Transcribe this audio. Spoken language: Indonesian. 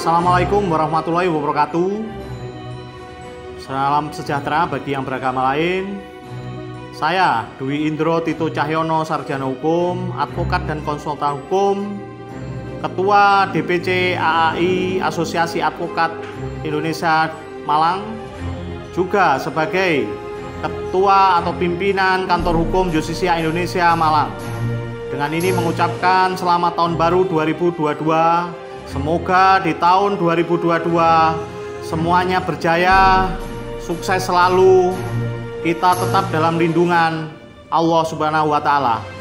Assalamualaikum warahmatullahi wabarakatuh. Salam sejahtera bagi yang beragama lain. Saya Dwi Indro Tito Cahyono, Sarjana Hukum, Advokat dan Konsultan Hukum, Ketua DPC AAI Asosiasi Advokat Indonesia Malang, juga sebagai Ketua atau Pimpinan Kantor Hukum Justisia Indonesia Malang. Dengan ini mengucapkan selamat tahun baru 2022. Semoga di tahun 2022 semuanya berjaya, sukses selalu, kita tetap dalam lindungan Allah Subhanahu wa taala.